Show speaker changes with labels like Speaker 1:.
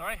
Speaker 1: Sorry?